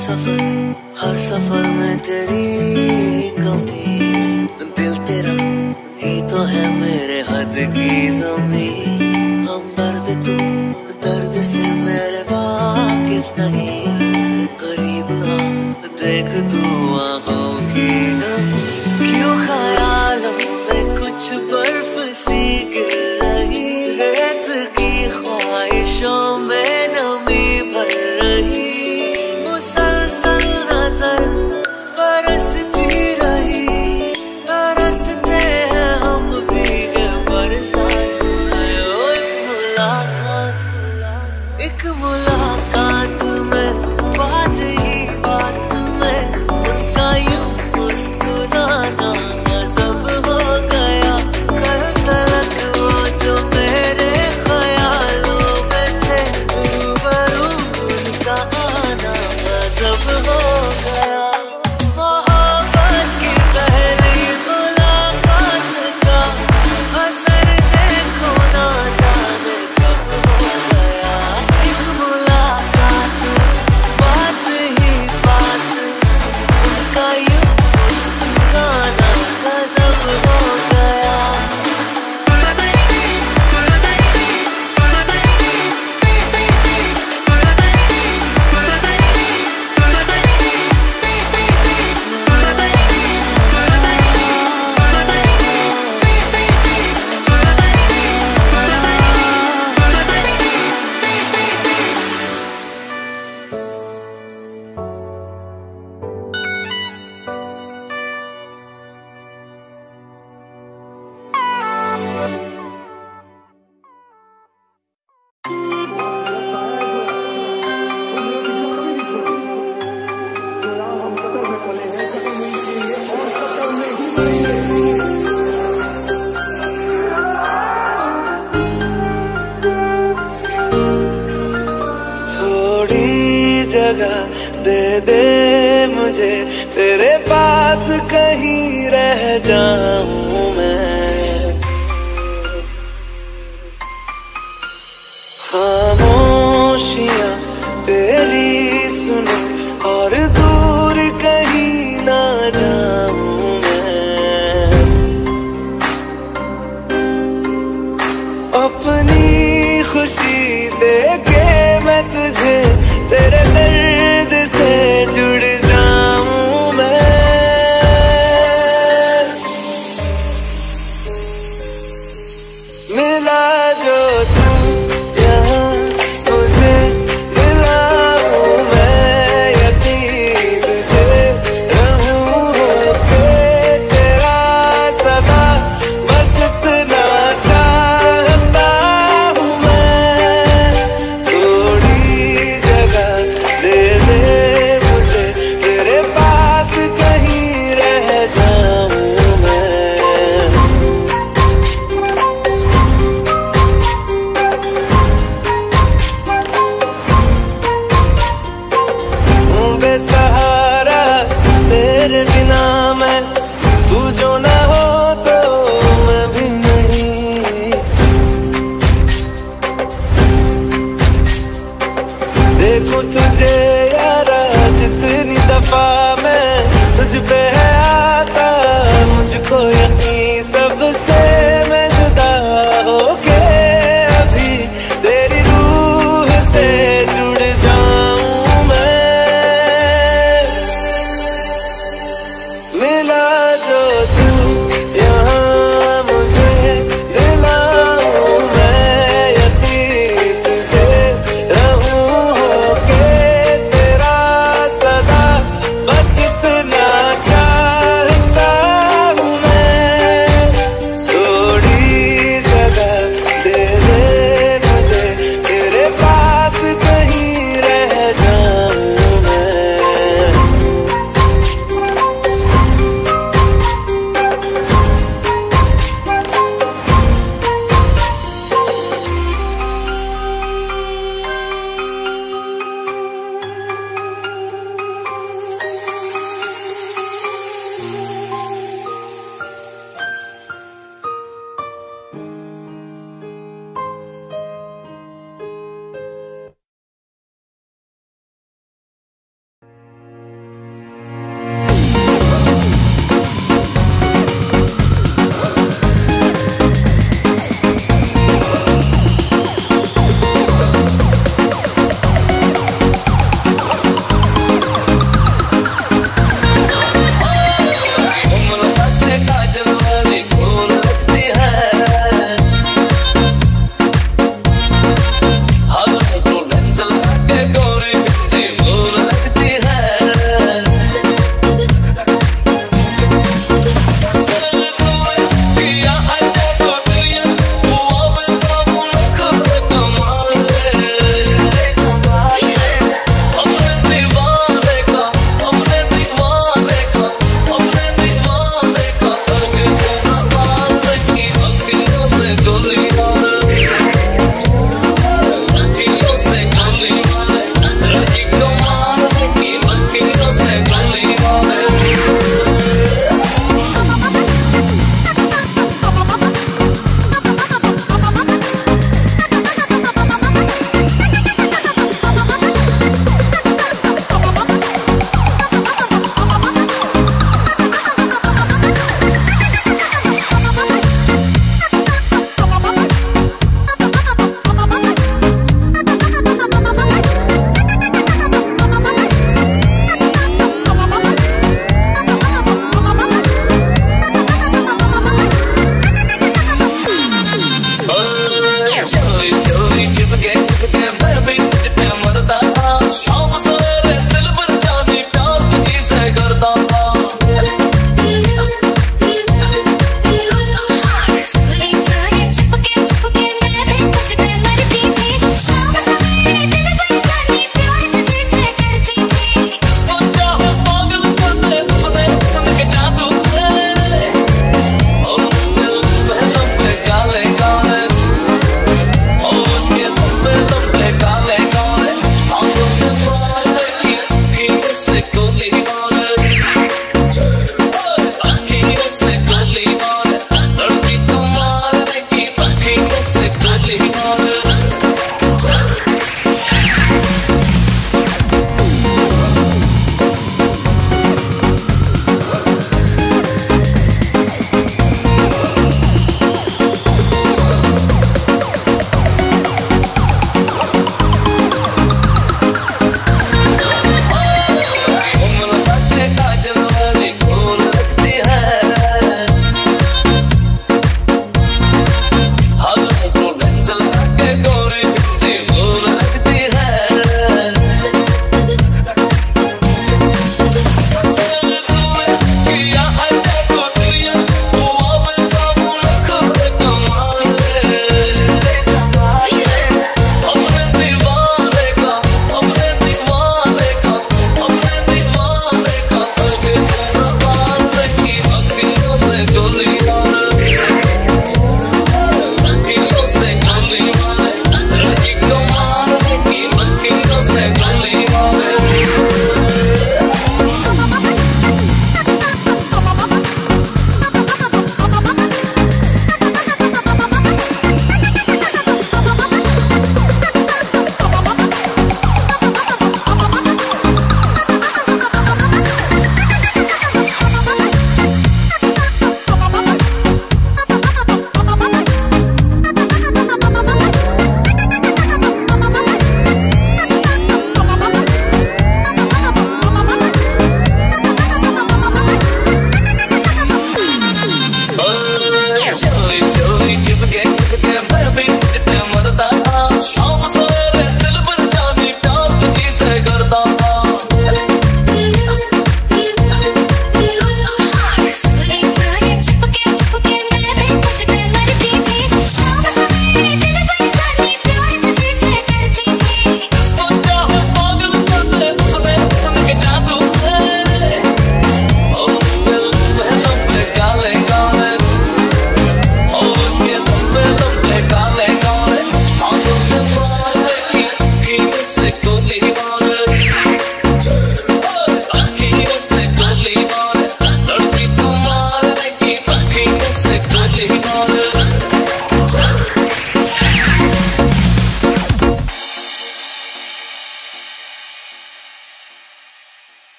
सफ़र, हर सफ़र में तेरी कमी। दिल तेरा ही तो है मेरे हद की जमी।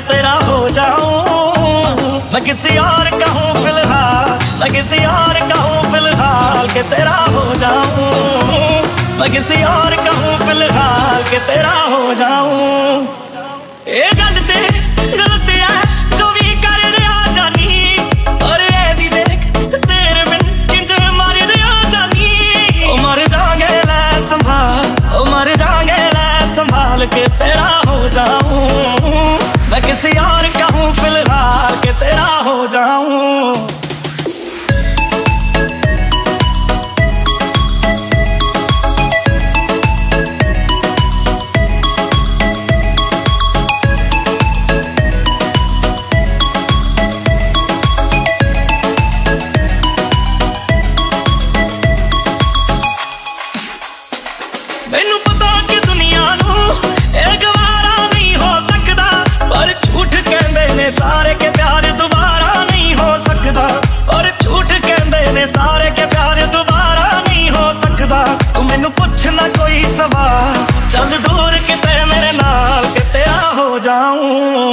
मैं तेरा हो जाऊँ। मैं किसी और का हूँ फ़िलहाल। मैं किसी और का हूँ फ़िलहाल के तेरा हो जाऊँ। मैं किसी और का हूँ फ़िलहाल के तेरा हो जाऊँ। हो जाऊँ। Oh.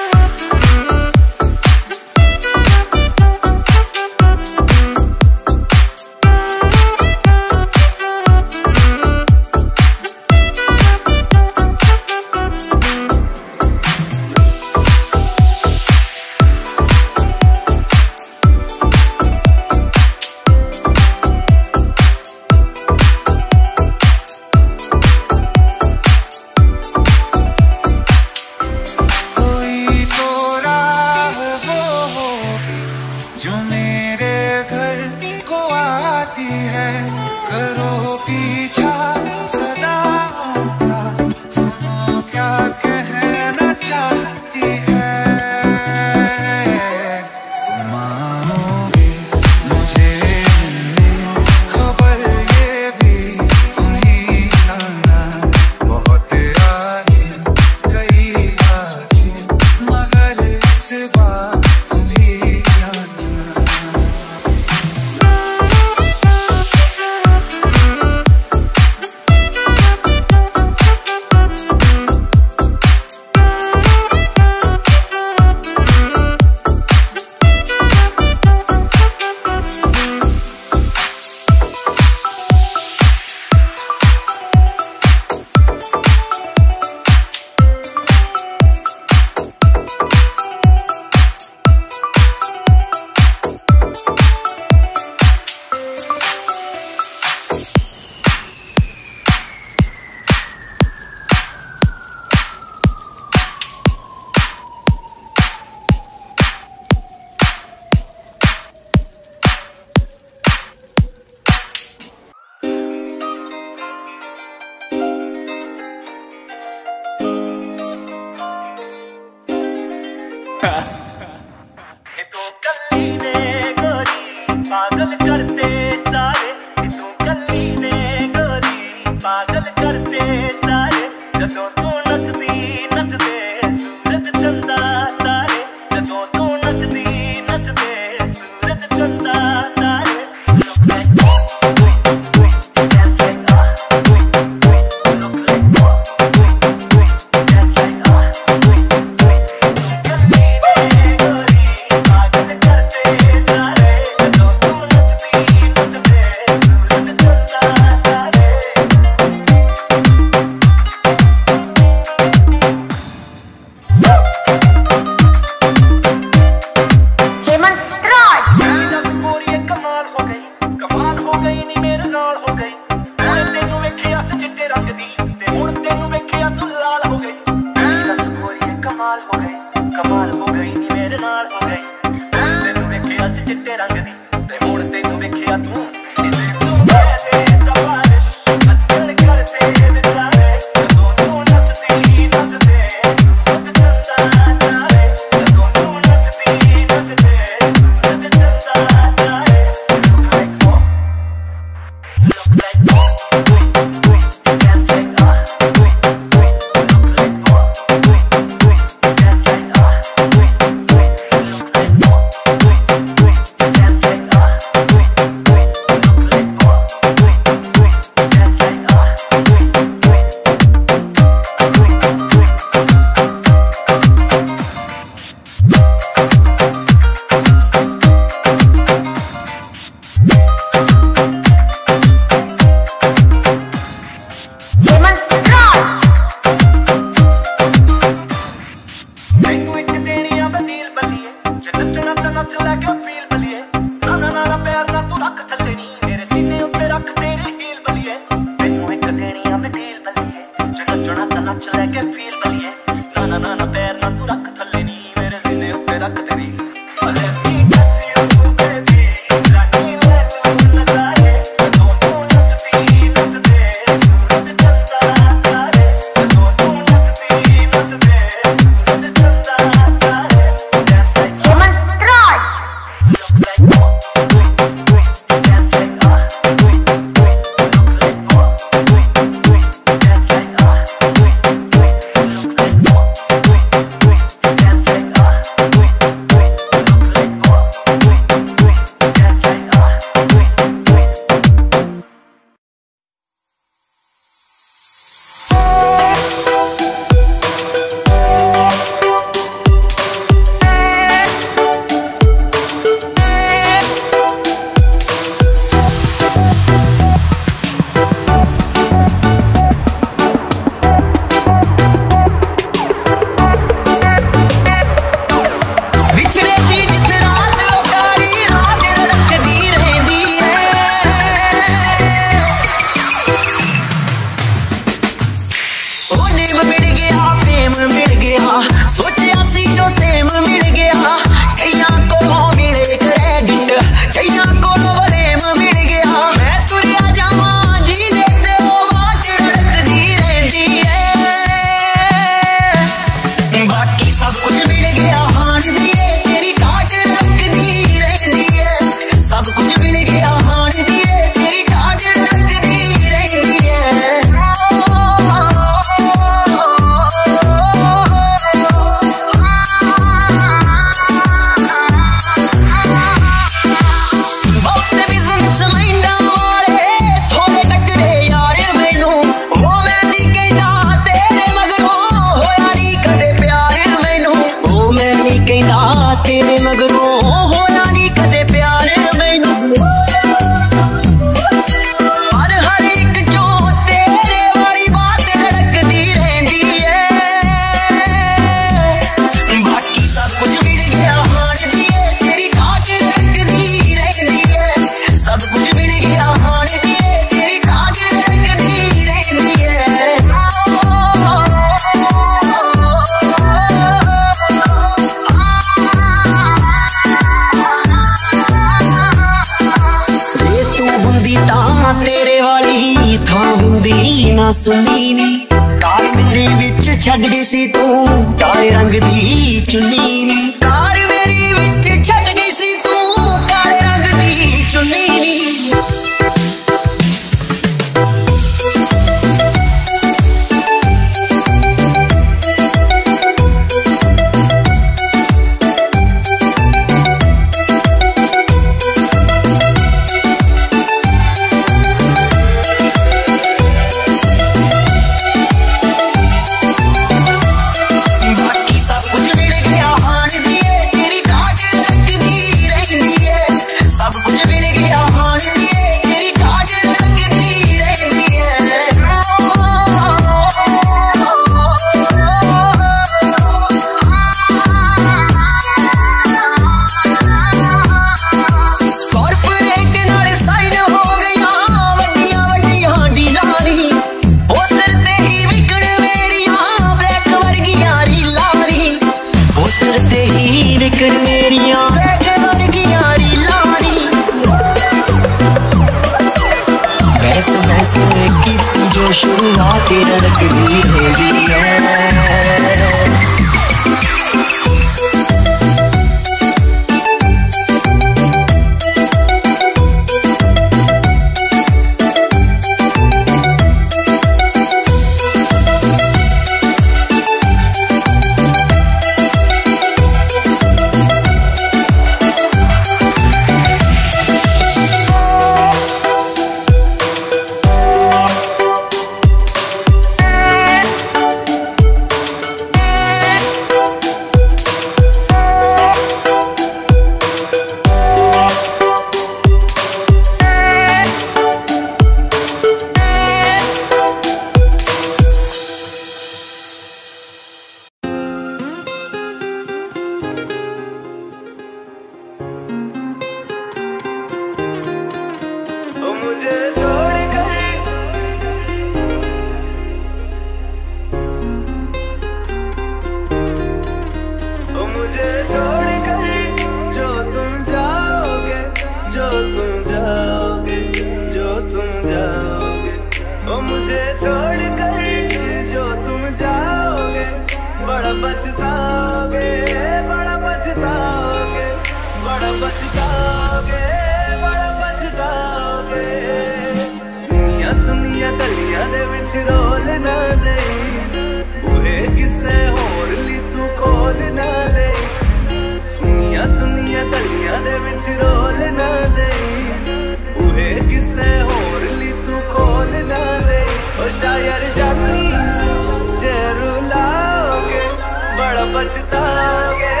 बचता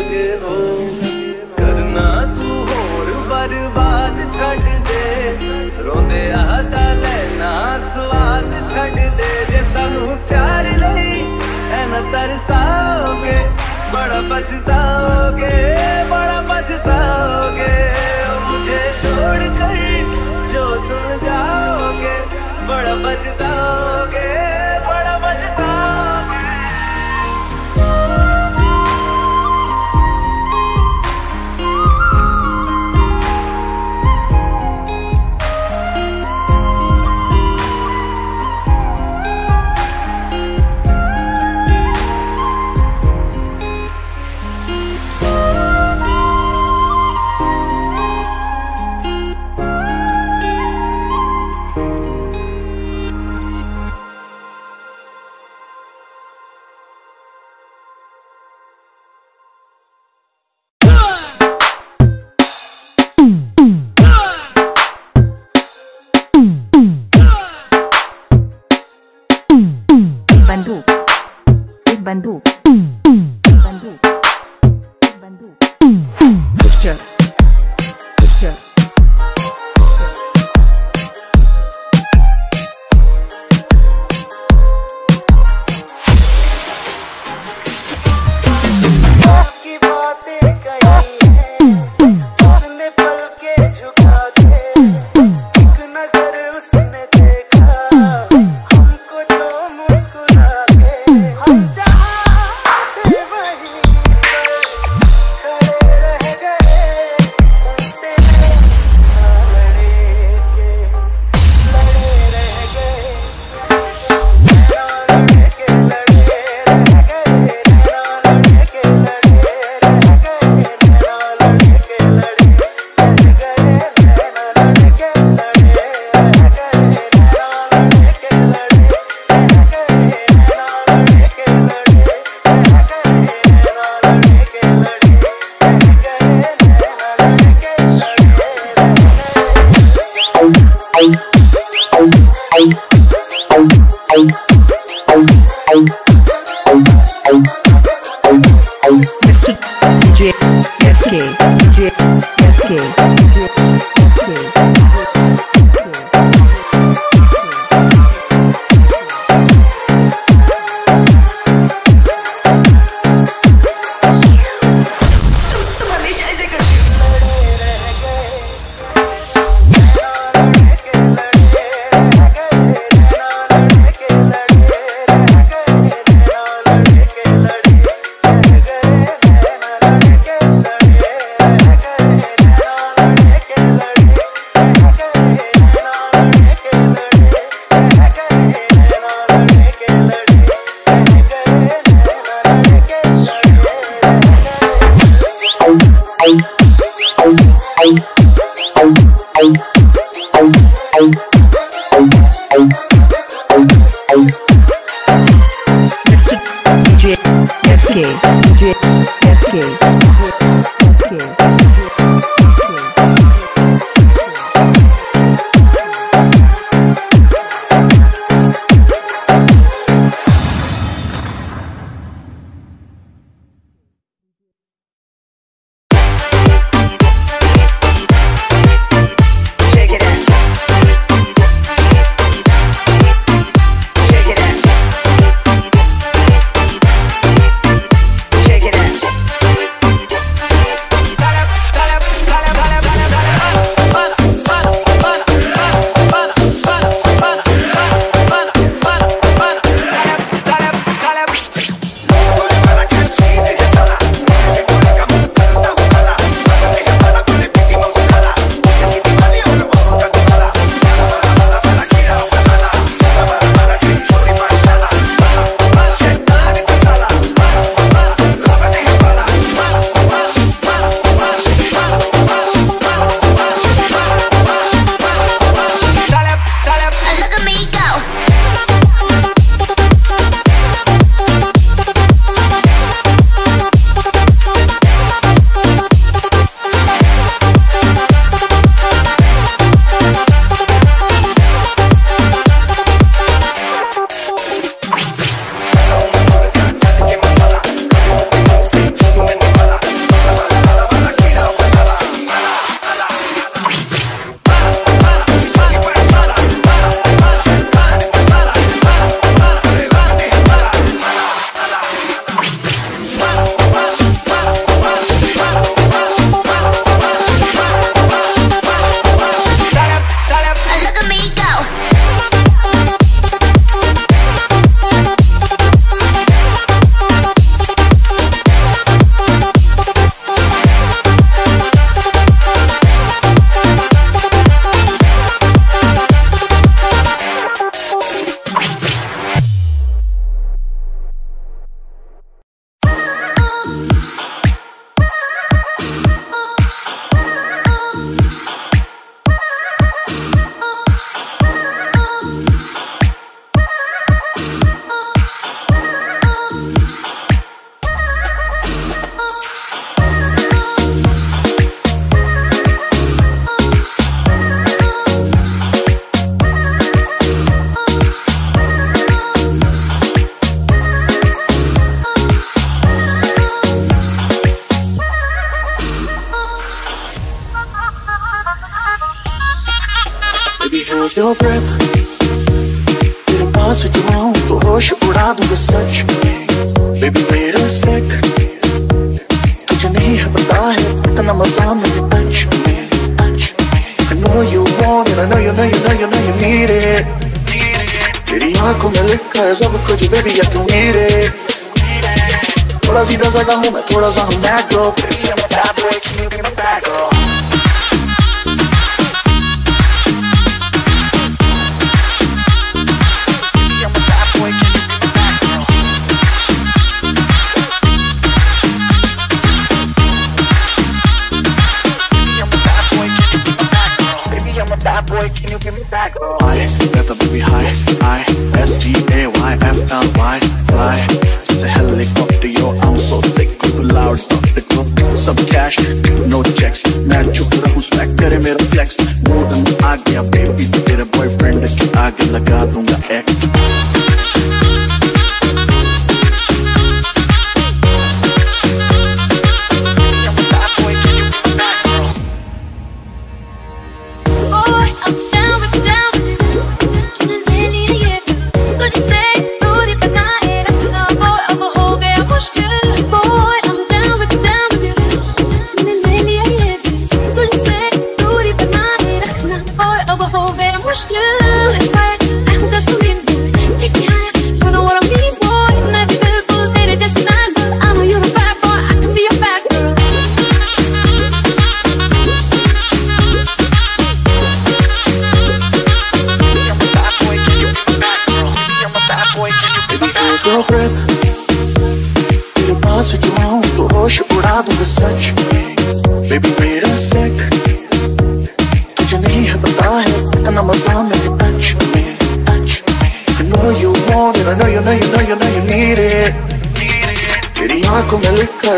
ਲਗੇ ਹੋ। ਕਰਨਾ ਤੂੰ ਹੋਰ ਬਰਬਾਦ ਛੱਡ ਦੇ। ਰੋਂਦੇ ਆ ਤਾਂ ਲੈਣਾ ਸਵਾਦ ਛੱਡ ਦੇ। ਜੇ ਸਾਨੂੰ ਪਿਆਰ ਲਈ ਐਨ ਤਰਸਾਓਗੇ, ਬੜਾ ਪਛਤਾਓਗੇ ਬੜਾ ਪਛਤਾਓਗੇ। ਮੁਝੇ ਛੋੜ कर ਜੋ तुम ਜਾਓਗੇ, ਬੜਾ पछताओगे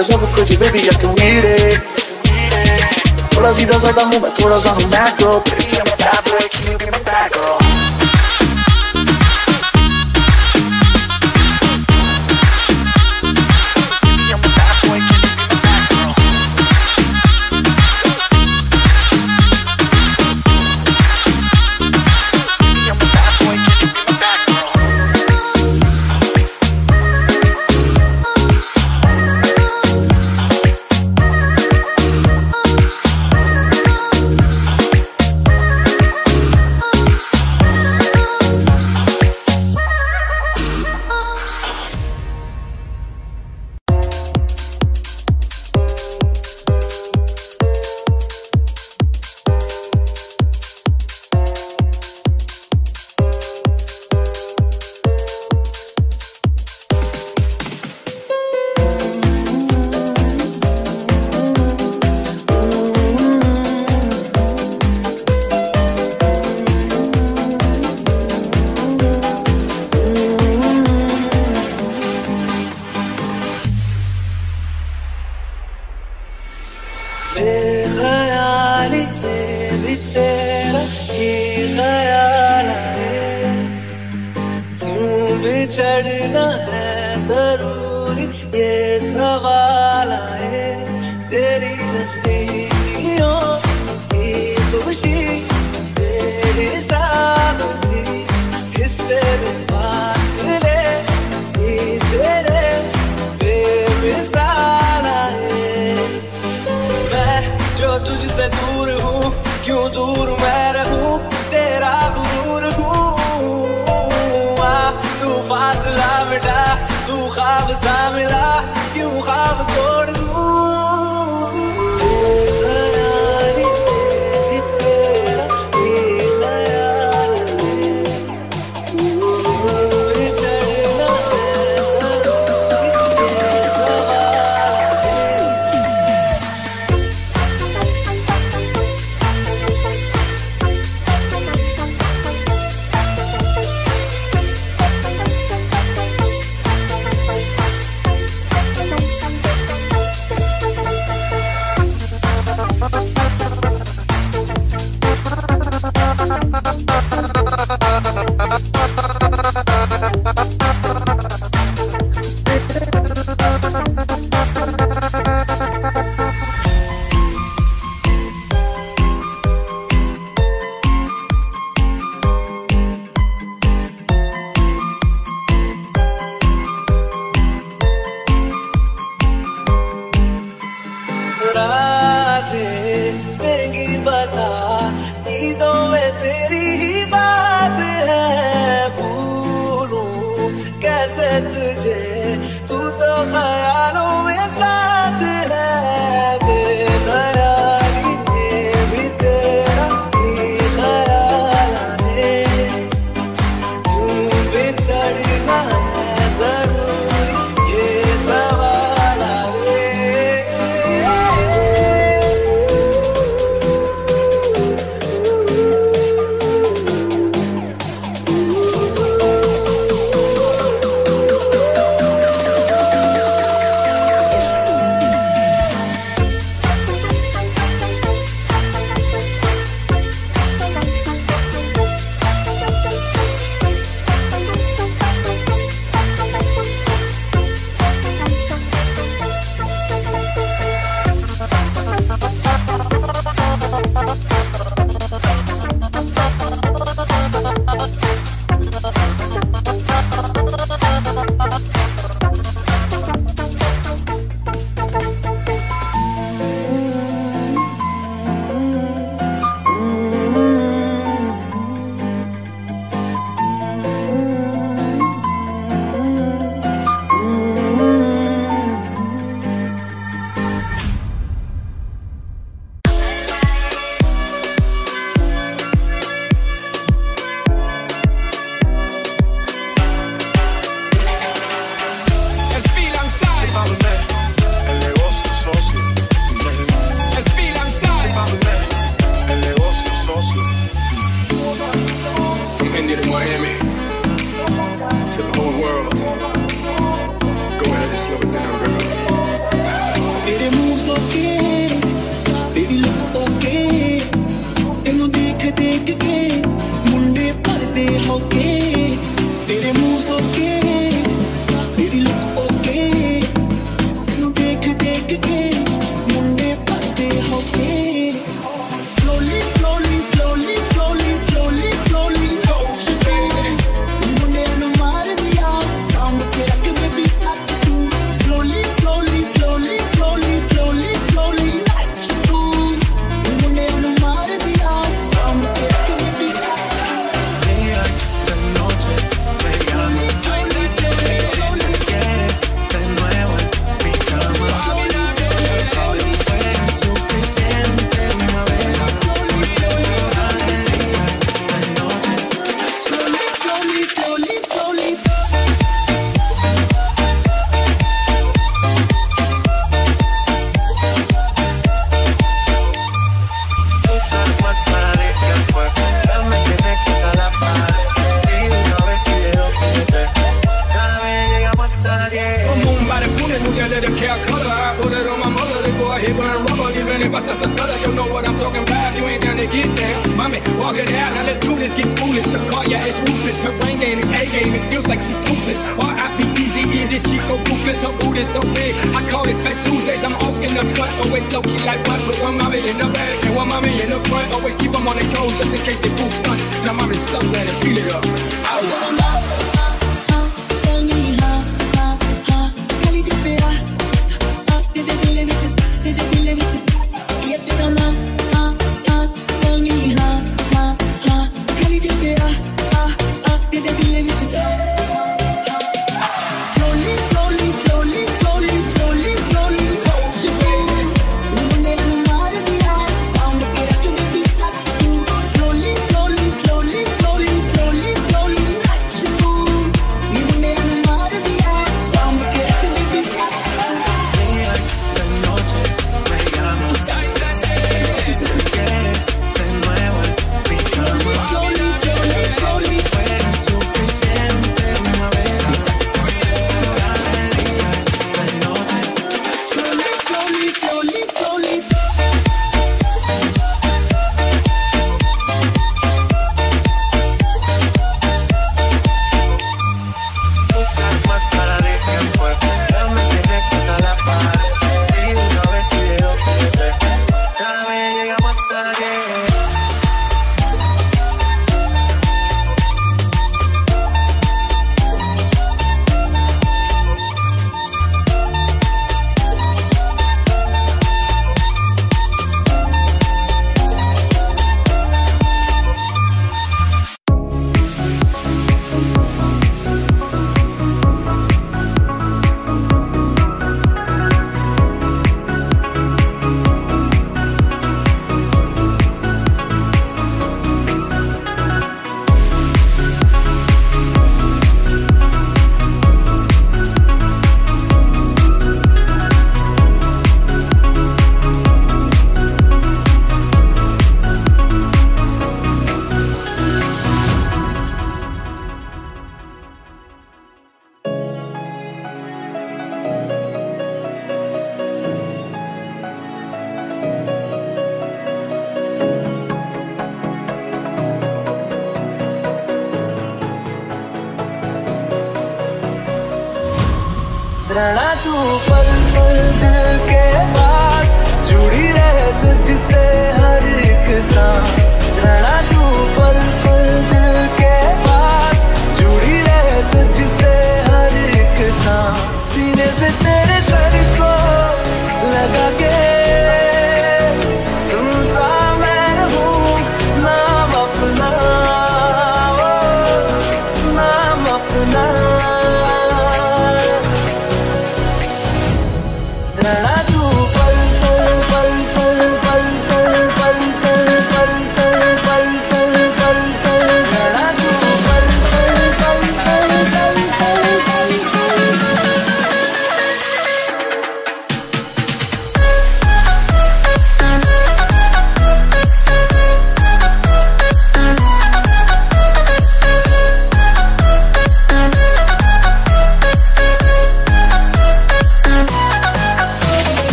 it's over with you, baby, I can read it Todas las ideas I da movement, todas the macro Baby, I'm a bad boy, can you give me back, girl? फासला मिटा तू ख्वाब सा मिला क्यों खाब तोड़